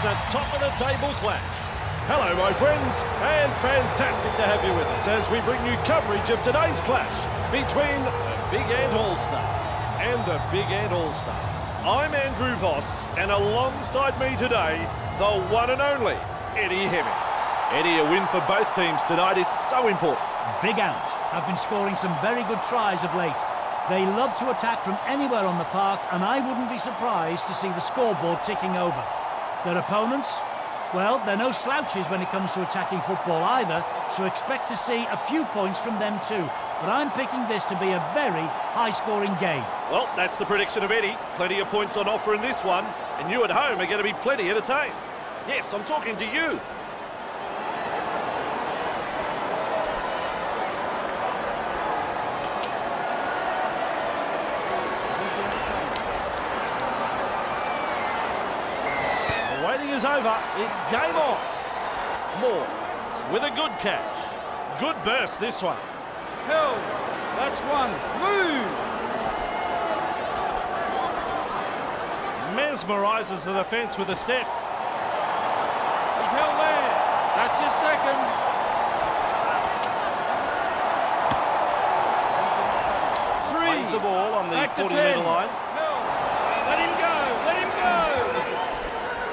It's a top-of-the-table clash. Hello, my friends, and fantastic to have you with us as we bring you coverage of today's clash between the Big Ant All-Stars and the Big Ant All-Stars. I'm Andrew Voss, and alongside me today, the one and only Eddie Hemmings. Eddie, a win for both teams tonight is so important. Big Ant have been scoring some very good tries of late. They love to attack from anywhere on the park, and I wouldn't be surprised to see the scoreboard ticking over. Their opponents? Well, they're no slouches when it comes to attacking football either, so expect to see a few points from them too. But I'm picking this to be a very high-scoring game. Well, that's the prediction of Eddie. Plenty of points on offer in this one, and you at home are going to be plenty entertained. Yes, I'm talking to you. The waiting is over. It's game on. Moore with a good catch. Good burst this one. Hill, that's one. Move! Mesmerises the defence with a step. He's held there. That's his second. The ball on the Back 40 metre line. Hill, let him go. Let him go.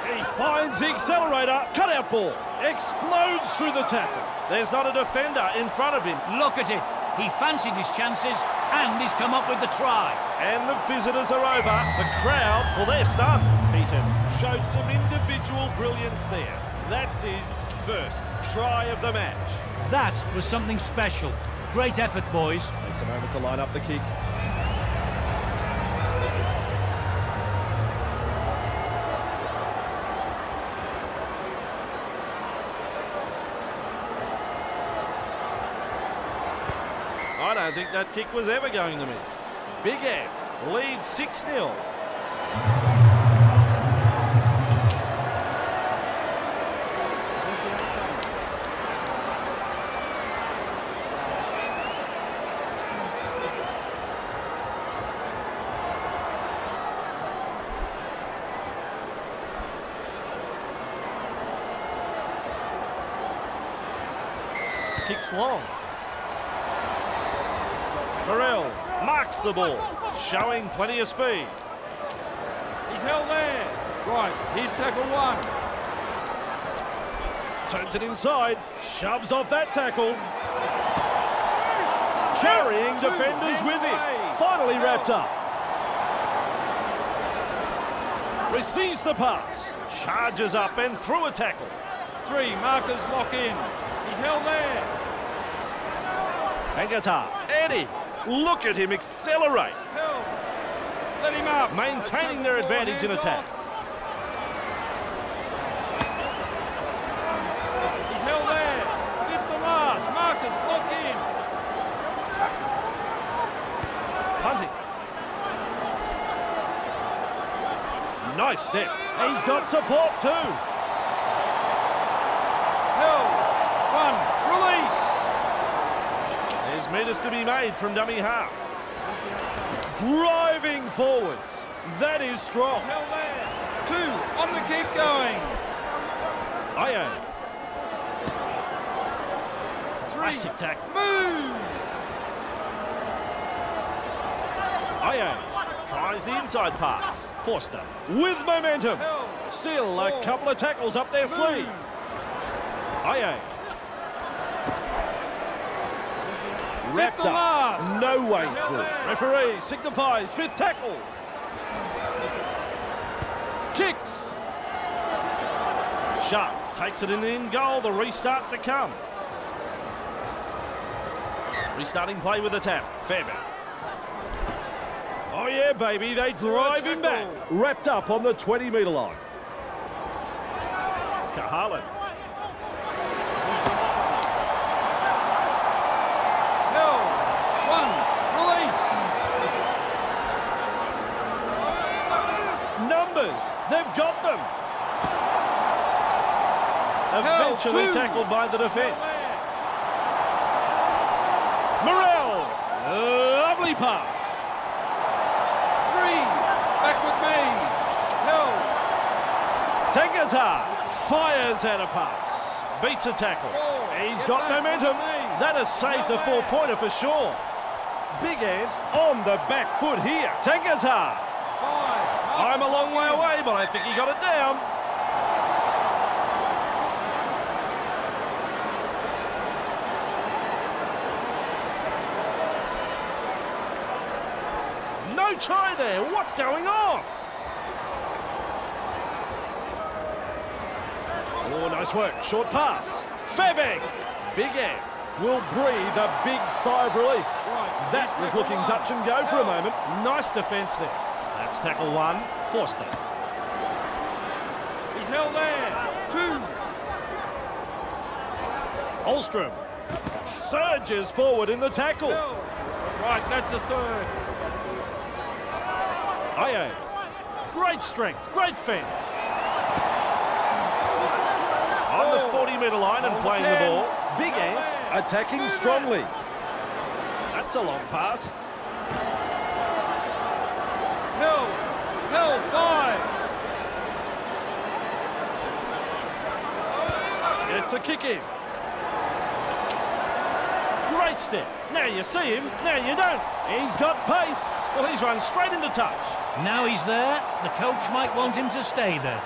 He finds the accelerator. Cut out ball. Explodes through the tackle. There's not a defender in front of him. Look at it. He fancied his chances, and he's come up with the try. And the visitors are over. The crowd, well, they're stunned. Peter showed some individual brilliance there. That's his first try of the match. That was something special. Great effort, boys. Takes a moment to line up the kick. Think that kick was ever going to miss. Big Ant leads 6-0. Kicks long. Morel marks the ball, showing plenty of speed. He's held there. Right, here's tackle one. Turns it inside, shoves off that tackle. Carrying defenders with him. Finally wrapped up. Receives the pass, charges up and through a tackle. Three, markers lock in. He's held there. Angata, Eddie, look at him accelerate. Him up. Maintaining their advantage in attack. off. He's held there. The last. Markers lock in. Punting. Nice step. He's got support too. Hill, one, release. Meters to be made from dummy half. Driving forwards. That is strong. He's held there. Two, on the keep going. Aye. Three, Classic tackle. move. Aye. Tries the inside pass. Forster with momentum. Still a couple of tackles up their sleeve. Aye. Wrapped up. No way through. Referee signifies fifth tackle. Kicks. Sharp takes it in the end goal. The restart to come. Restarting play with the tap. Fairbairn. Oh yeah, baby. They drive him back. Wrapped up on the 20 metre line. Kahalan. Hill, one, release. Numbers. They've got them. Eventually two. tackled by the defence. Morel. Lovely pass. Three, back with me. Hill, Tangata fires out a pass. Beats a tackle. He's got momentum. That has saved the four-pointer for sure. Big Ant on the back foot here. Tangata. I'm a long way away, but I think he got it down. No try there. What's going on? Oh, nice work. Short pass. Fairbank. Big Ant will breathe a big sigh of relief. That was looking touch and go for a moment. Nice defence there. That's tackle one. Forster. He's held there. Two. Holstrom surges forward in the tackle. Right, that's the third. Aye. Great strength, great fend. On the 40 metre line and playing the ball. Big Ant attacking strongly. That's a long pass. Held. Held. Five. It's a kick in. Great step. Now you see him, now you don't. He's got pace. Well, he's run straight into touch. Now he's there, the coach might want him to stay there.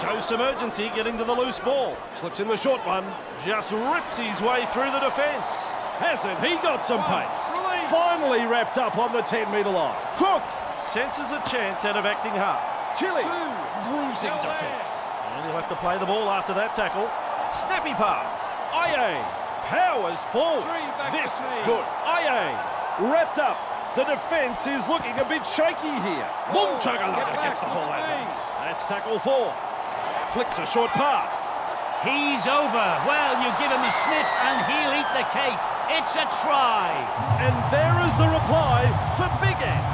Shows some urgency getting to the loose ball. Slips in the short one. Just rips his way through the defence. Hasn't he got some pace? Release. Finally wrapped up on the 10 metre line. Crook senses a chance out of acting hard. Chile bruising defence. And he'll have to play the ball after that tackle. Snappy pass. Aye. Powers forward. Three back This is good. Aye. Wrapped up. The defence is looking a bit shaky here. Oh, Boom, Get Chagalaka back, gets the ball out. That's tackle four. Flicks a short pass. He's over. Well, you give him a sniff and he'll eat the cake. It's a try. And there is the reply for Big Ant.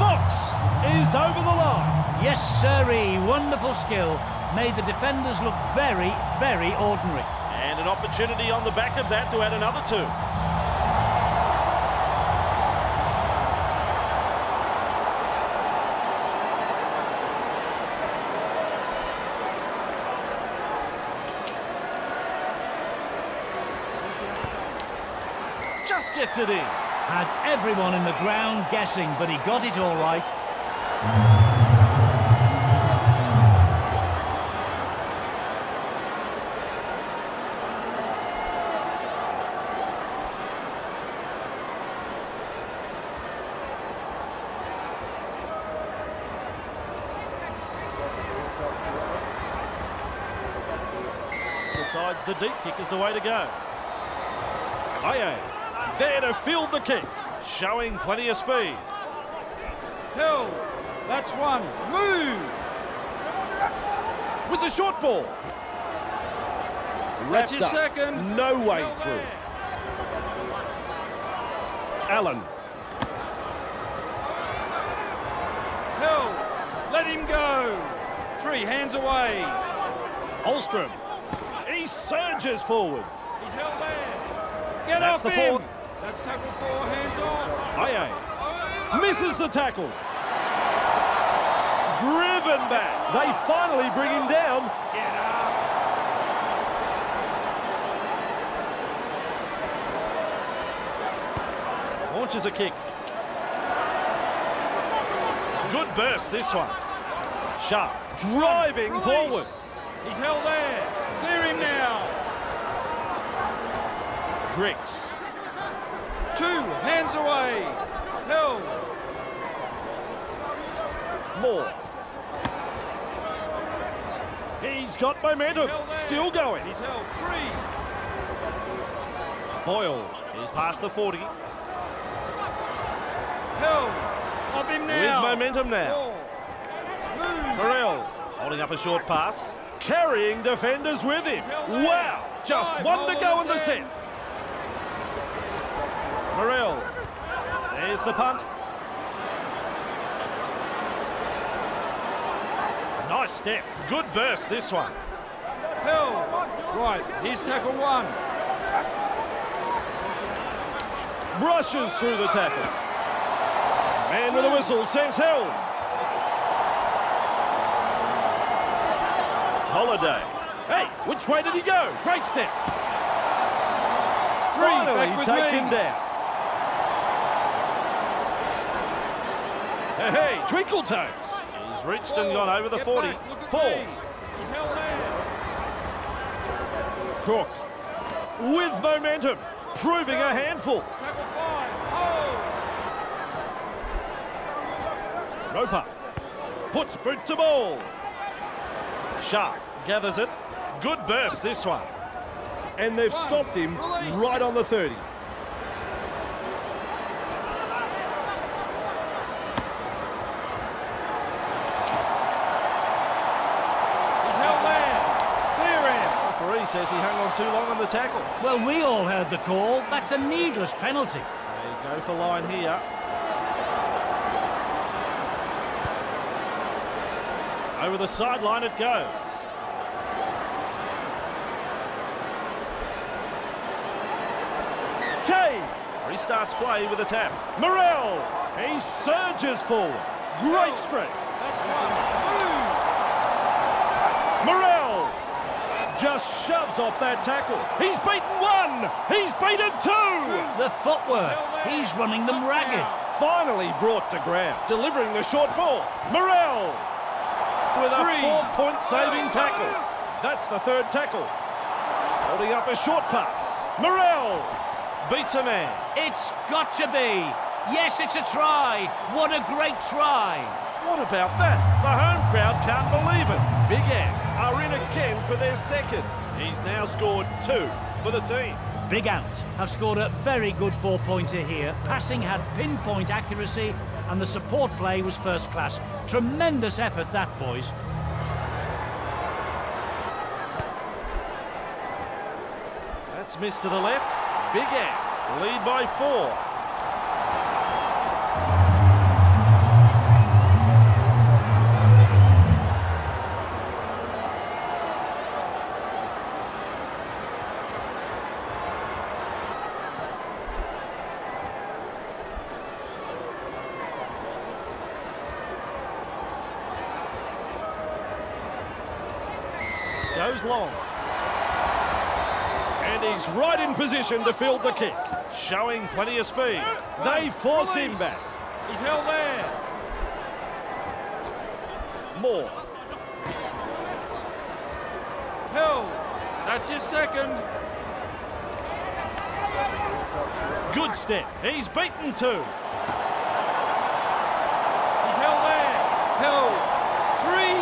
Fox is over the line. Yes, sirree. Wonderful skill. Made the defenders look very, very ordinary. And an opportunity on the back of that to add another two. Just gets it in. Had everyone in the ground guessing, but he got it all right. The deep kick is the way to go. Aye, there to field the kick, showing plenty of speed. Hill, That's one. Move. With the short ball. That's your up. second. No way through. there. Allen. Held. Let him go. Three hands away. Holstrom. He surges forward. He's held there. Get That's off the him. fourth. That's tackle four. Hands off. Aye, aye. Misses the tackle. Driven back. They finally bring him down. Get up. Launches a kick. Good burst, this one. Sharp. Driving forward. He's held there. Him now. Bricks. Two hands away. Held. More. He's got momentum. There. Still going. He's held. Three. Boyle is past the 40. Held. Off him now. With momentum now. Move. Holding up a short pass. Carrying defenders with him. Wow. Just Five, one to go in the 10. set. Morel. There's the punt. Nice step. Good burst, this one. Hill, Right. Here's tackle one. Brushes through the tackle. Man with a whistle says held. Holiday. Hey, which way did he go? Great step. Three, Finally back with taken me. down. Hey, hey, Twinkle Toes. He's reached and gone over the 40. back, Four. He's held there. Crook. With momentum. Proving a handful. Oh! Roper. Puts boot to ball. Sharp gathers it. Good burst this one. And they've stopped him right on the 30. He's held there. Clear him. Referee says he hung on too long on the tackle. Well, we all heard the call. That's a needless penalty. They go for line here. Over the sideline it goes. Restarts play with a tap. Morel, he surges forward. Great strength. That's one. Move. Morel just shoves off that tackle. He's beaten one. He's beaten two. The footwork. He's running them ragged. Finally brought to ground, delivering the short ball. Morel with a four-point saving tackle. That's the third tackle. Holding up a short pass. Morel beats a man. It's got to be. Yes, it's a try. What a great try. What about that? The home crowd can't believe it. Big Ant are in again for their second. He's now scored two for the team. Big Ant have scored a very good four-pointer here. Passing had pinpoint accuracy and the support play was first class. Tremendous effort that, boys. That's missed to the left. Big Ant lead by four. Position to field the kick. Showing plenty of speed. They force him back. He's held there. More. Held. That's his second. Good step. He's beaten two. He's held there. Held. Three.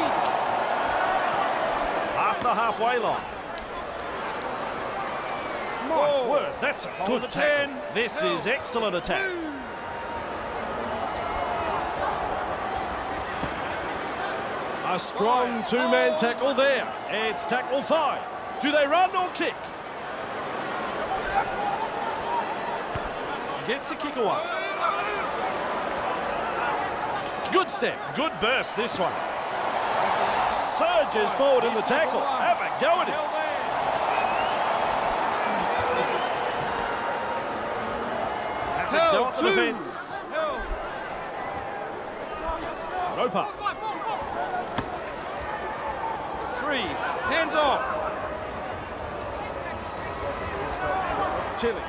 Past the halfway line. My word, that's a good tackle. 10. This is excellent attack. A strong two-man tackle there. It's tackle five. Do they run or kick? Gets a kick away. Good step. Good burst, this one. Surges forward in the tackle. Have a go at it. Held there. Has it Held. the Two. Roper. Three. Hands off. Tilly.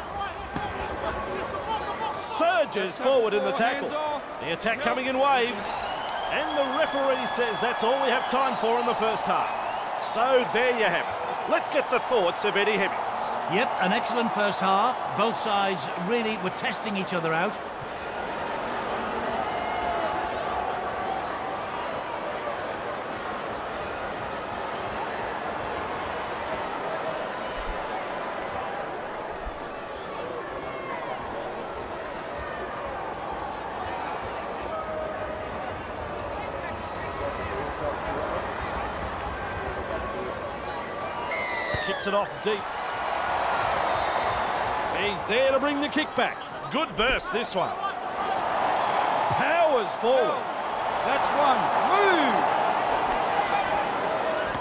Surges forward in the tackle. The attack coming in waves. And the referee says that's all we have time for in the first half. So there you have it. Let's get the thoughts of Eddie Hemmings. Yep, an excellent first half. Both sides really were testing each other out. Kicks it off deep. He's there to bring the kick back. Good burst, this one. Powers forward. That's one. Move.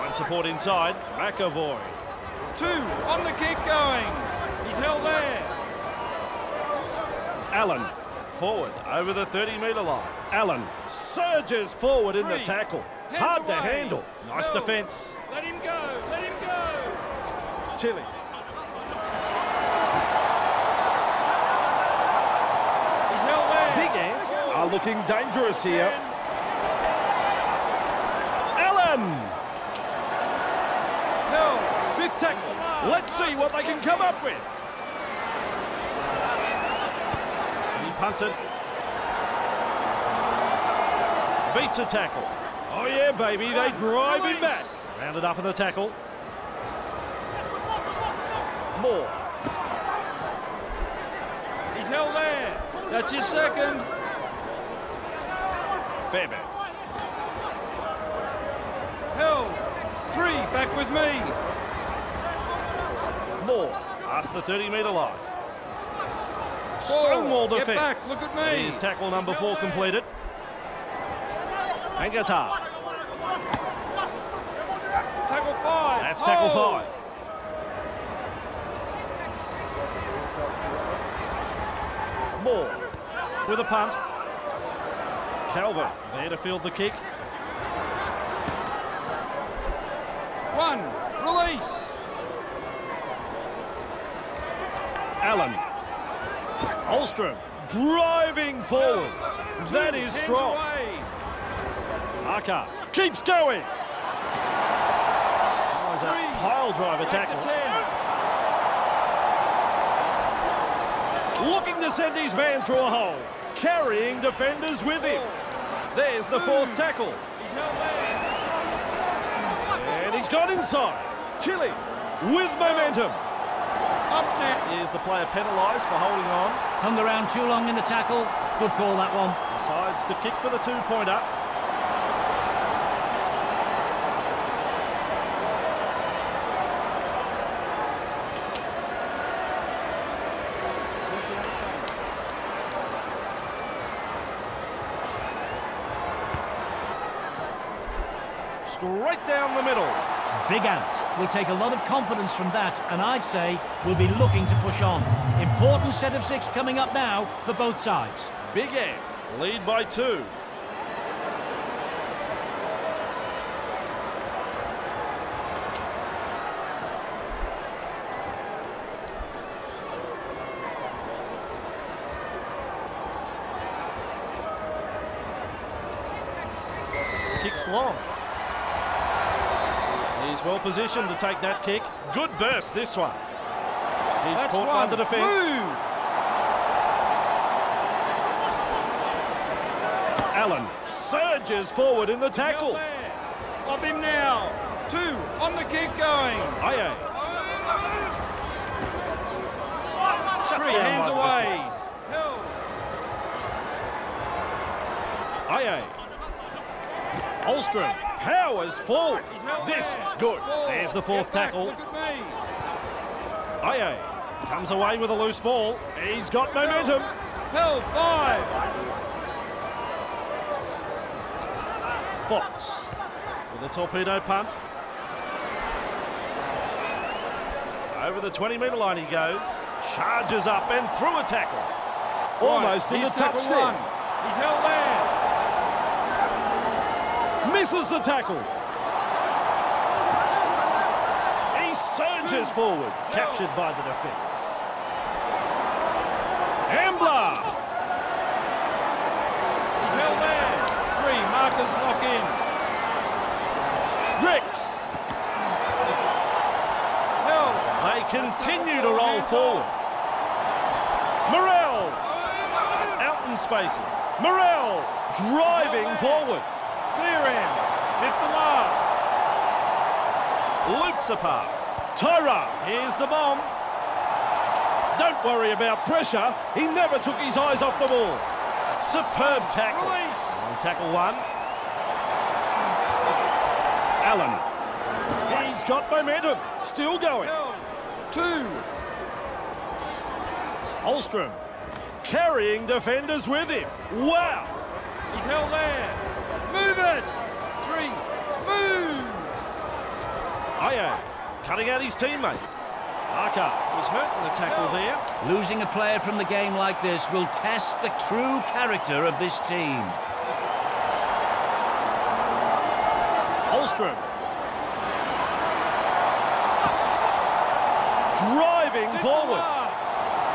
One support inside. McAvoy. Two. On the kick going. He's held there. Allen forward over the 30 metre line. Allen surges forward in the tackle. Hands Hard to handle. Nice Held. defence. Let him go. Let him go. Chile. He's held there. Big Ant are looking dangerous here. Allen! Held. Fifth tackle. Let's see what they can come up with. He punts it. Beats a tackle. Oh yeah, baby, they drive him back. Rounded up in the tackle. More. He's held there. That's your second. Fairbairn. Held. Three. Back with me. More. Past the 30 metre line. Four. Stonewall Get defence. back. Look at me. Here's tackle number four completed. Angatar. Tackle five. That's tackle Hold. five. Moore with a punt. Calvert there to field the kick. One. Release. Allen. Holstrom driving forwards. That is strong. Aka keeps going. Oh, it's a pile driver tackle. Looking to send his man through a hole. Carrying defenders with him. There's the fourth tackle. He's held there. And he's got inside. Chile with momentum. Up now. Here's the player penalised for holding on. Hung around too long in the tackle. Good call, that one. Decides to kick for the two-pointer. Down the middle. Big Ant will take a lot of confidence from that, and I'd say we'll be looking to push on. Important set of six coming up now for both sides. Big Ant lead by two. Kicks long. Well positioned to take that kick. Good burst this one. He's That's caught one. by the defence. Allen surges forward in the tackle. Of him now. Two. On the kick going. Aye, Three. Hands away. Aye. Holstrom powers. He's This is good. There's the fourth tackle. Look at me. Aye. Comes away with a loose ball. He's got momentum. Held. Five. Fox with a torpedo punt. Over the 20 metre line he goes. Charges up and through a tackle. Almost Right. in the touch there. He's held there. Misses the tackle. He surges forward. Captured by the defence. Ambler. He's held there. Three. Markers lock in. Rex. Held. They continue to roll forward. Morel. Out in spaces. Morel driving forward. Clear end. Fifth to last. Loops a pass. Tyra, here's the bomb. Don't worry about pressure. He never took his eyes off the ball. Superb tackle. On tackle one. Allen. He's got momentum. Still going. Two. Holstrom carrying defenders with him. Wow. He's held there. Move it. Three. Cutting out his teammates. Aka was hurt in the tackle there. Losing a player from the game like this will test the true character of this team. Holstrom. Driving Kick forward.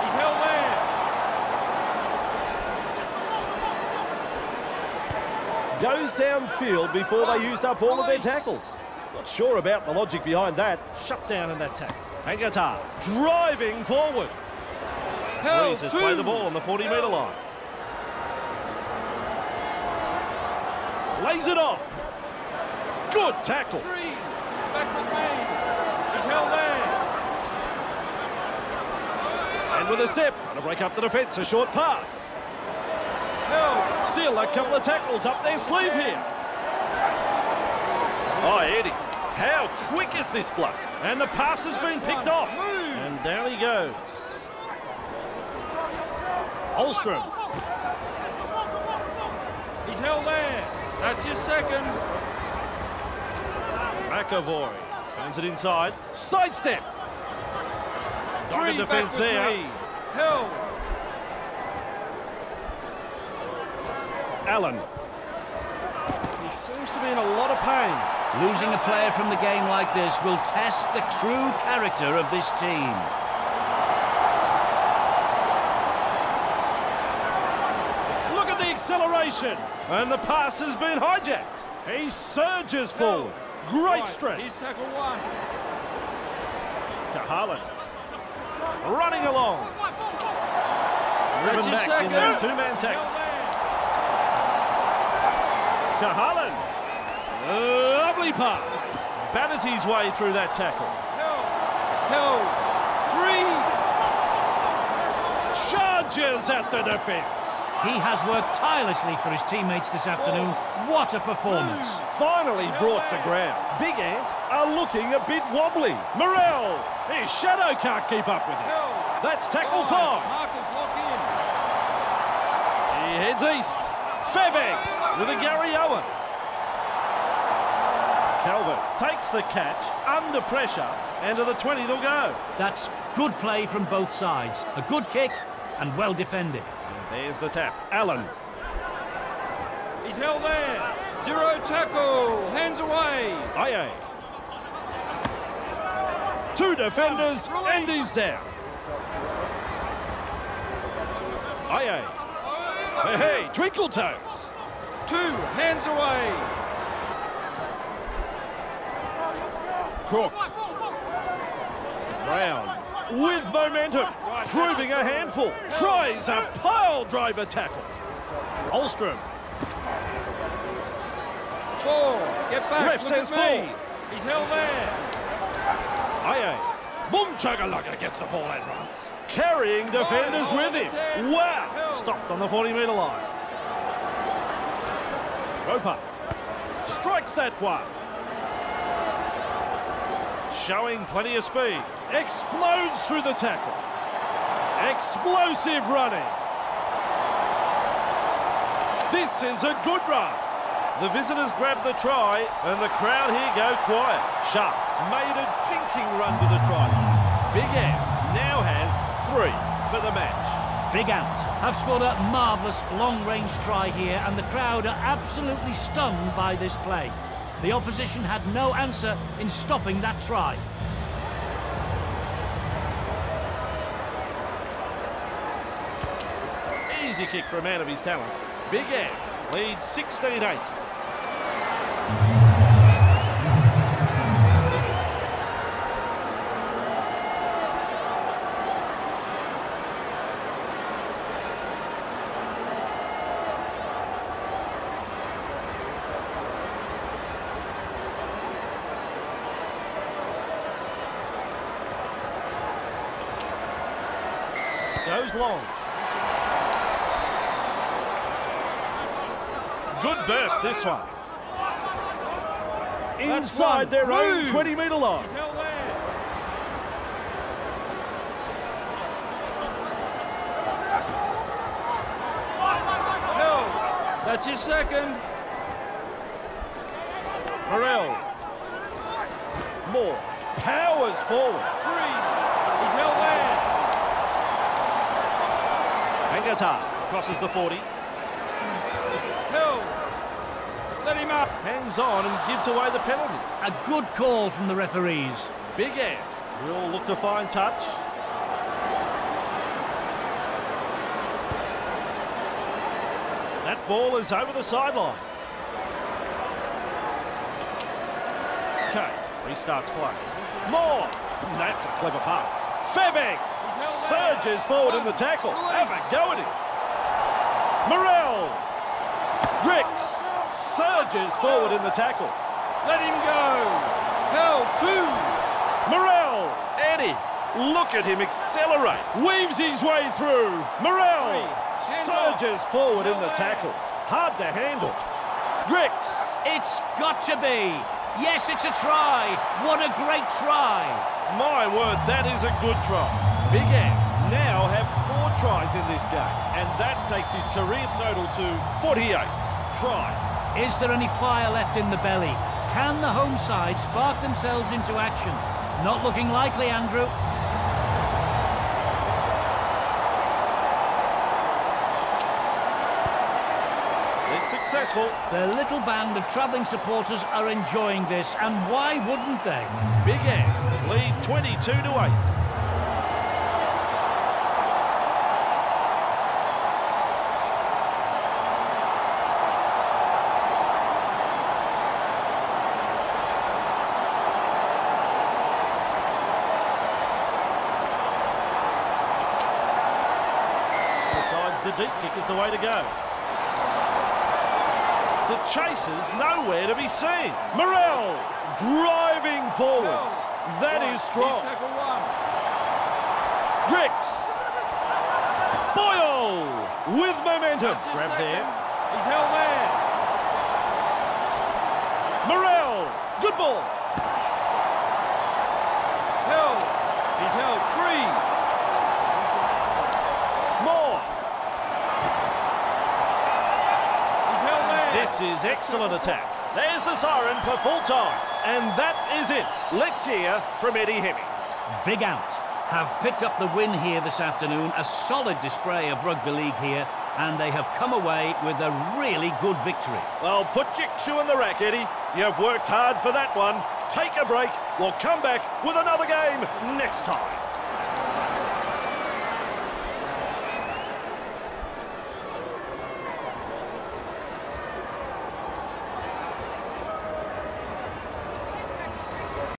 He's held there. Goes downfield before they used up all of their tackles. Not sure about the logic behind that. Shut down in that tackle. Pangata driving forward. Held. Jesus play the ball on the 40 metre line. Lays it off. Good tackle. Three. Back with me. He's held there. And with a step, trying to break up the defence, a short pass. Still a couple of tackles up their sleeve here. Oh, Eddie, how quick is this block? And the pass has been picked one. off. Move. And down he goes. Holstrom. He's held there. That's your second. McAvoy turns it inside. Sidestep. Three defence there. me. Held. Allen. He seems to be in a lot of pain. Losing a player from the game like this will test the true character of this team. Look at the acceleration. And the pass has been hijacked. He surges forward. Great Right, strength. He's tackle one. Kahalan. Running along. That's Driven back second. in that two-man tackle. held there. Kahalan. Lovely pass. Batters his way through that tackle. Held. Held. Three. Charges at the defence. He has worked tirelessly for his teammates this afternoon. What a performance. Finally brought to ground. Big Ant are looking a bit wobbly. Morel. His shadow can't keep up with him. Held. That's tackle Five. five. Markers lock in. He heads east. Fevek with a Garryowen. Calvert takes the catch under pressure and to the 20 they'll go. That's good play from both sides. A good kick and well defended. There's the tap. Allen. He's held there. Zero tackle. Hands away. Aye. Two defenders Release. and he's down. Aye. Hey, hey, Twinkle Toes. Two. Hands away. Crook. Brown with momentum, proving a handful. Tries a pile driver tackle. Holstrom. Four. Get back. Ref says four. He's held there. Aye. Boom Chuggalugga gets the ball and runs. Carrying defenders with him. Wow. Stopped on the 40 metre line. Roper. Strikes that one. Showing plenty of speed. Explodes through the tackle. Explosive running. This is a good run. The visitors grab the try, and the crowd here go quiet. Sharp made a jinking run to the try line. Big Ant now has three for the match. Big Ant have scored a marvellous long-range try here and the crowd are absolutely stunned by this play. The opposition had no answer in stopping that try. Easy kick for a man of his talent. Big Ant leads 16-8. Goes long. Good burst, this one. That's Inside one. their own 20 metre line. He's held there. Held. That's his second. Morel. Moore powers forward. Three. Tagata crosses the 40. Hill. Let him up. Hangs on and gives away the penalty. A good call from the referees. Big Ant will look to find touch. That ball is over the sideline. Okay, restarts play. More. That's a clever pass. Fairbank surges forward in the tackle. Have a go at him. Morel. Ricks surges forward in the tackle. Let him go. Hill, two. Morel. Eddie. Look at him accelerate. Weaves his way through. Morel surges forward in the tackle. Hard to handle. Ricks. It's got to be. Yes, it's a try. What a great try. My word, that is a good try. Big Ant now have four tries in this game, and that takes his career total to 48 tries. Is there any fire left in the belly? Can the home side spark themselves into action? Not looking likely, Andrew. It's successful. The little band of travelling supporters are enjoying this, and why wouldn't they? Big Ant lead 22 to 8. Decides the deep kick is the way to go. The chaser's nowhere to be seen. Morel driving forwards. That is strong. Ricks. Boyle with momentum. Grab second. there. He's held there. Morel. Good ball. Hill. He's held three. More. He's held there. This is excellent attack. There's the siren for full time. And that is it. Let's hear from Eddie Hemmings. Big Ant have picked up the win here this afternoon. A solid display of rugby league here, and they have come away with a really good victory. Well, put your shoe in the rack, Eddie. You've worked hard for that one. Take a break. We'll come back with another game next time.